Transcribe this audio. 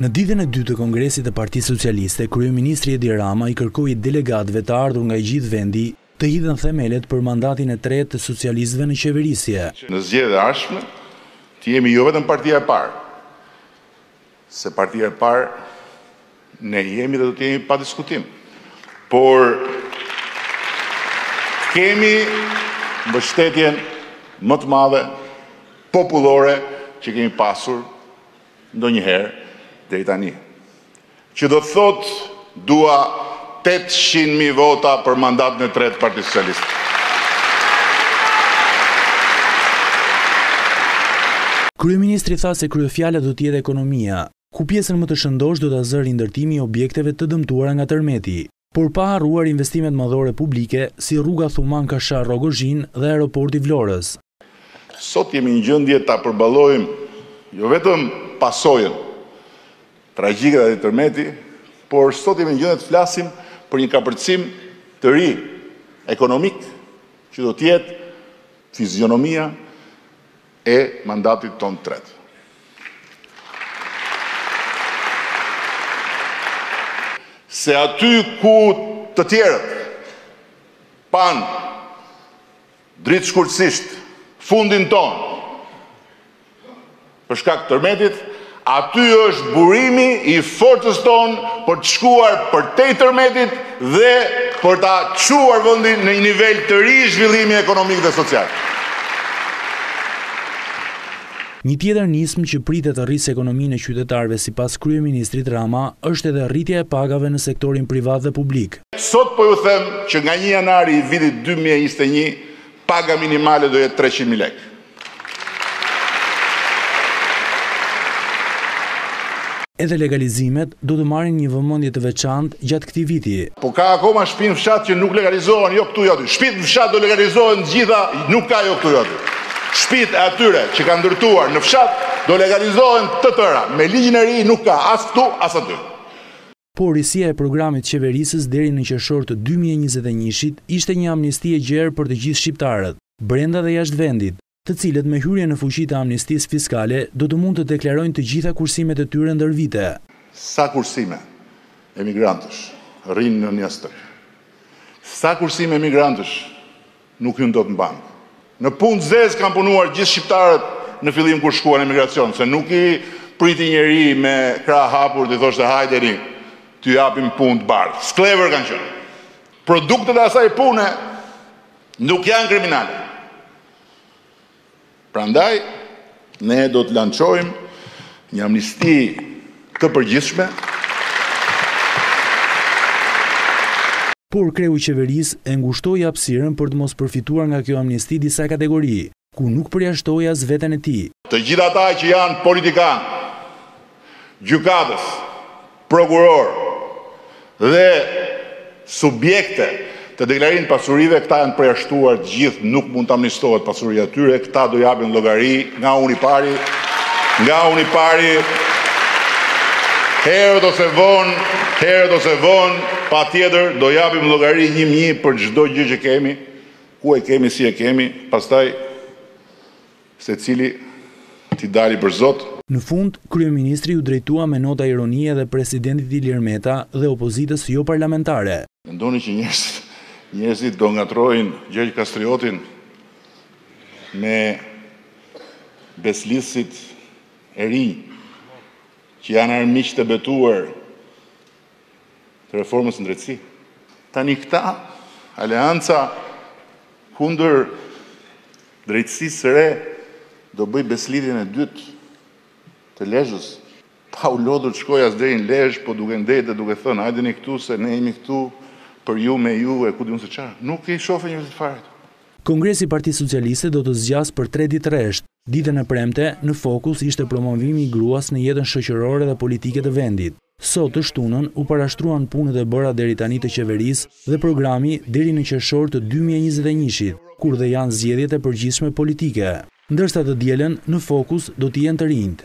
Në ditën e dytë të Kongresit të Partisë Socialiste, kryeministri Edi Rama i kërkoi delegatëve të ardhur nga gjithë vendi të hidhen themelet për mandatin e tretë të socialistëve në qeverisje. Në zgjedhjet e ardhshme të jemi jo vetëm partia e parë, se partia e parë Ne jemi dhe do të jemi pa diskutim. Por kemi mbështetjen më të madhe popullore që kemi pasur ndonjëherë deri tani. Që do të thotë dua 800.000 vota për mandatin e tretë të Partisë Socialiste. Kryeministri tha se kryefjala do të jetë ekonomia. ku pjesën më të shëndoshë do ta zërë rindërtimi i objekteve të dëmtuara nga tërmeti, por pa harruar investimet madhore publike, si rruga Thuman Kashar Rrogozhinë dhe aeroporti i Vlorës. Sot jemi në gjendje ta përballojmë jo vetëm pasojën tragjike të atij tërmeti, por sot jemi në gjendje të flasim për një kapërcim të ri ekonomik që do të jetë fizionomia e mandatit tonë të tretë. Se aty ku të tjerët panë dritëshkurtësisht fundin tonë për shkak të tërmetit, Aty është burimi i forcës tonë për të shkuar përtej tërmetit dhe për ta çuar vendin në një nivel të ri zhvillimi ekonomik dhe social. Një tjetër nismë që pritet të rrisë ekonominë e qytetarëve sipas kryeministrit Rama është edhe rritja e pagave në sektorin privat dhe publik. Sot po ju them që nga një janari i vitit dy mijë e njëzet e një paga minimale do jetë treqind mijë lekë. Edhe legalizimet do të marrin një vëmendje të veçantë gjatë këtij viti. Po ka akoma shpi në fshat që nuk legalizohen jo këtu jo aty. Shpitë në fshat do legalizohen të gjitha, nuk ka jo këtu jo aty. Shpitë e atyre që kanë ndërtuar në fshat do legalizohen të tëra. Me ligjin e ri nuk ka as këtu as aty. Por risia e programit qeverisës deri në qershor të dy mijë e njëzet e njëshit ishte një amnisti e gjerë për të gjithë shqiptarët, brenda dhe jashtë vendit, të cilët me hyrjen në fuqi të amnistisë fiskale do të mund të deklarojnë të gjitha kursimet e tyre ndër vite. Sa kursime emigrantësh rrinë nën jastëk? Sa kursime emigrantësh Nuk hyjnë dot në bankë. Në punë të zezë kanë punuar gjithë shqiptarët në fillim kur shkuan në emigracion, se nuk i priti njeri me krahë hapur t'i thoshte hajdeni t'ju japim punë të bardhë. Skllevër kanë qenë. Produktet e asaj pune nuk janë kriminale. Prandaj, ne do të lançojmë një amnisti të përgjithshme. Por kreu i qeverisë e ngushtoi hapësirën për të mos përfituar nga kjo amnisti disa kategori, ku nuk përjashtoi as veten e tij. Të gjithë ata që janë politikanë, gjykatës, prokurorë dhe subjekte të deklarimit të pasurisë, këta janë të përjashtuar të gjithë, nuk mund të amnistohet pasuria e tyre, këta do japin llogari nga unë i pari, nga unë i pari, herët ose vonë, herët ose vonë, patjetër do japim llogari një më një për çdo gjë që kemi, ku e kemi, si e kemi, pastaj Secili t'i dali për zot. Në fund, kryeministri iu drejtua me nota ironie edhe presidentit Ilir Meta dhe opozitës joparlamentare. Mendoni që njerëzit njerëzit do ngatërrojnë Gjergj Kastriotin me besëlidhësit e rinj që janë armiq të betuar të reformës në drejtësi. Tani këta, aleanca kundër drejtësisë së re, do bëjë besëlidhjen e dytë të Lezhës. Pa u lodhur të shkojë as deri në Lezhë, po duke ndejt dhe duke thënë, hajdeni këtu se ne jemi këtu për ju, me ju e ku di unë se çfarë. Nuk i sheh njerëzit fare këtu. Kongresi i Partisë Socialiste do të zgjasë për tre ditë rresht. Ditën e premte, në fokus ishte promovimi i gruas në jetën shoqërore dhe politike të vendit. Sot të shtunën u parashtruan punët e bëra deri tani të qeverisë dhe programi deri në qershor të dy mijë e njëzet e njëshit, kur dhe janë zgjedhjet e përgjithshme politike. Ndërsa të dielën në fokus do të jenë të rinjtë.